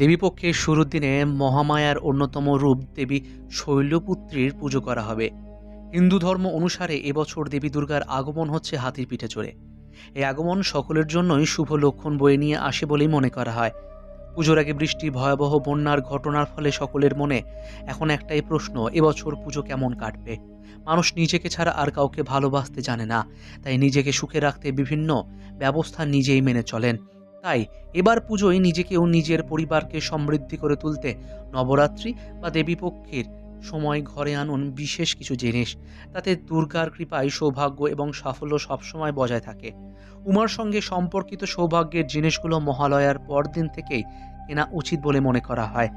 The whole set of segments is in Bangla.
দেবীপক্ষের শুরুর দিনে মহামায়ার অন্যতম রূপ দেবী শৈলপুত্রীর পুজো করা হবে। হিন্দু ধর্ম অনুসারে এবছর দেবী দুর্গার আগমন হচ্ছে হাতির পিঠে চড়ে। এই আগমন সকলের জন্যই শুভ লক্ষণ বয়ে নিয়ে আসে বলেই মনে করা হয়। পুজোর আগে বৃষ্টি, ভয়াবহ বন্যার ঘটনার ফলে সকলের মনে এখন একটাই প্রশ্ন, এবছর পুজো কেমন কাটবে? মানুষ নিজেকে ছাড়া আর কাউকে ভালোবাসতে জানে না, তাই নিজেকে সুখে রাখতে বিভিন্ন ব্যবস্থা নিজেই মেনে চলেন। তাই এবার পুজোয় নিজেকেও নিজের পরিবারকে সমৃদ্ধি করে তুলতে নবরাত্রি বা দেবীপক্ষের সময় ঘরে আনুন বিশেষ কিছু জিনিস। তাতে দুর্গার কৃপায় সৌভাগ্য এবং সাফল্য সবসময় বজায় থাকে। উমার সঙ্গে সম্পর্কিত সৌভাগ্যের জিনিসগুলো মহালয়ার পরদিন থেকেই কেনা উচিত বলে মনে করা হয়।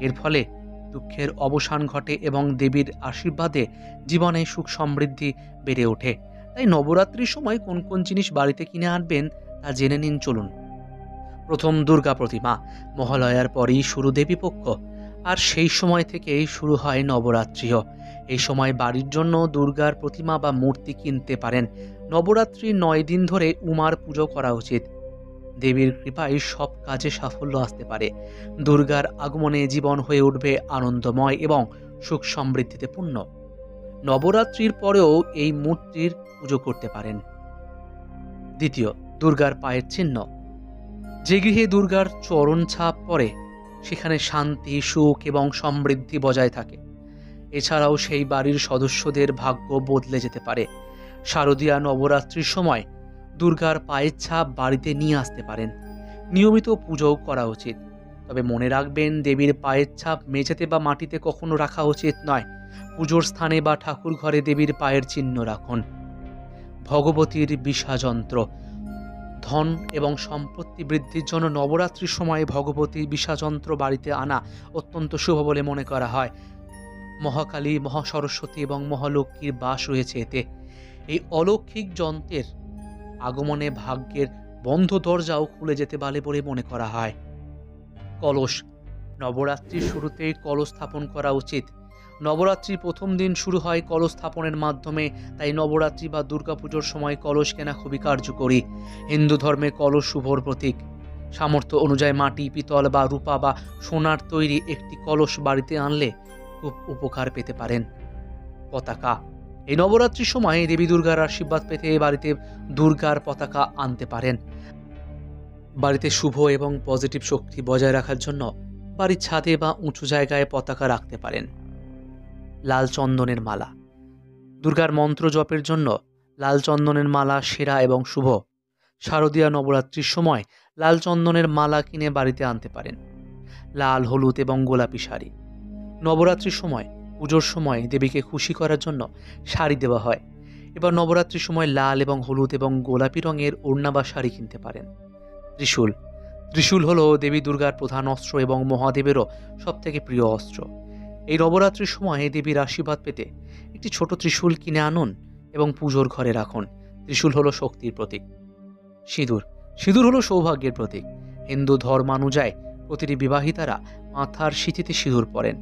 এর ফলে দুঃখের অবসান ঘটে এবং দেবীর আশীর্বাদে জীবনে সুখ সমৃদ্ধি বেড়ে ওঠে। তাই নবরাত্রির সময় কোন কোন জিনিস বাড়িতে কিনে আনবেন তা জেনে নিন, চলুন। প্রথম দুর্গা প্রতিমা। মহালয়ার পরেই শুরু দেবীপক্ষ আর সেই সময় থেকেই শুরু হয় নবরাত্রিও। এই সময় বাড়ির জন্য দুর্গার প্রতিমা বা মূর্তি কিনতে পারেন। নবরাত্রির নয় দিন ধরে উমার পুজো করা উচিত। দেবীর কৃপায় সব কাজে সাফল্য আসতে পারে। দুর্গার আগমনে জীবন হয়ে উঠবে আনন্দময় এবং সুখ সমৃদ্ধিতে পূর্ণ। নবরাত্রির পরেও এই মূর্তির পুজো করতে পারেন। দ্বিতীয়, দুর্গার পায়ের চিহ্ন। যে গৃহে দুর্গার চরণ ছাপ পড়ে, সেখানে শান্তি, সুখ এবং সমৃদ্ধি বজায় থাকে। এছাড়াও সেই বাড়ির সদস্যদের ভাগ্য বদলে যেতে পারে। শারদীয়া নবরাত্রির সময় দুর্গার পায়ের ছাপ বাড়িতে নিয়ে আসতে পারেন। নিয়মিত পুজোও করা উচিত। তবে মনে রাখবেন, দেবীর পায়ের ছাপ মেঝেতে বা মাটিতে কখনো রাখা উচিত নয়। পুজোর স্থানে বা ঠাকুর ঘরে দেবীর পায়ের চিহ্ন রাখুন। ভগবতীর বিষাযন্ত্র ধন এবং সম্পত্তি বৃদ্ধির জন্য নবরাত্রির সময়ে ভগবতী বিষাযন্ত্র বাড়িতে আনা অত্যন্ত শুভ বলে মনে করা হয়। মহাকালী, মহাসরস্বতী এবং মহালক্ষ্মীর বাস রয়েছে এতে। এই অলৌকিক যন্ত্রের আগমনে ভাগ্যের বন্ধ দরজাও খুলে যেতে পারে বলে মনে করা হয়। কলস, নবরাত্রির শুরুতেই কলস স্থাপন করা উচিত। নবরাত্রির প্রথম দিন শুরু হয় কলস স্থাপনের মাধ্যমে, তাই নবরাত্রি বা দুর্গাপুজোর সময় কলস কেনা খুবই কার্যকরী। হিন্দু ধর্মে কলস শুভর প্রতীক। সামর্থ্য অনুযায়ী মাটি, পিতল বা রূপা বা সোনার তৈরি একটি কলস বাড়িতে আনলে খুব উপকার পেতে পারেন। পতাকা। এই নবরাত্রির সময় দেবী দুর্গার আশীর্বাদ পেতে বাড়িতে দুর্গার পতাকা আনতে পারেন। বাড়িতে শুভ এবং পজিটিভ শক্তি বজায় রাখার জন্য বাড়ির ছাদে বা উঁচু জায়গায় পতাকা রাখতে পারেন। লাল চন্দনের মালা। দুর্গার মন্ত্র জপের জন্য লাল চন্দনের মালা সেরা এবং শুভ। শারদীয়া নবরাত্রির সময় লাল চন্দনের মালা কিনে বাড়িতে আনতে পারেন। লাল, হলুদ এবং গোলাপি শাড়ি। নবরাত্রির সময়, পুজোর সময় দেবীকে খুশি করার জন্য শাড়ি দেওয়া হয়। এবার নবরাত্রির সময় লাল এবং হলুদ এবং গোলাপি রঙের ওড়না বা শাড়ি কিনতে পারেন। ত্রিশূল। ত্রিশূল হলো দেবী দুর্গার প্রধান অস্ত্র এবং মহাদেবেরও সবথেকে প্রিয় অস্ত্র। এই নবরাত্রির সময় দেবীর আশীর্বাদ পেতে একটি ছোট ত্রিশূল কিনে আনুন এবং পুজোর ঘরে রাখুন। ত্রিশূল হলো শক্তির প্রতীক। সিঁদুর। সিঁদুর হলো সৌভাগ্যের প্রতীক। হিন্দু ধর্মানুযায়ী প্রতিটি বিবাহিতারা মাথার সিঁথিতে সিঁদুর পরেন।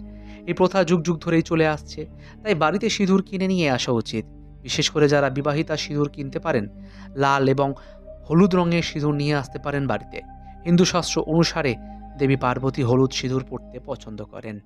এই প্রথা যুগ যুগ ধরেই চলে আসছে, তাই বাড়িতে সিঁদুর কিনে নিয়ে আসা উচিত। বিশেষ করে যারা বিবাহিতা সিঁদুর কিনতে পারেন, লাল এবং হলুদ রঙের সিঁদুর নিয়ে আসতে পারেন বাড়িতে। হিন্দু শাস্ত্র অনুসারে দেবী পার্বতী হলুদ সিঁদুর পরতে পছন্দ করেন।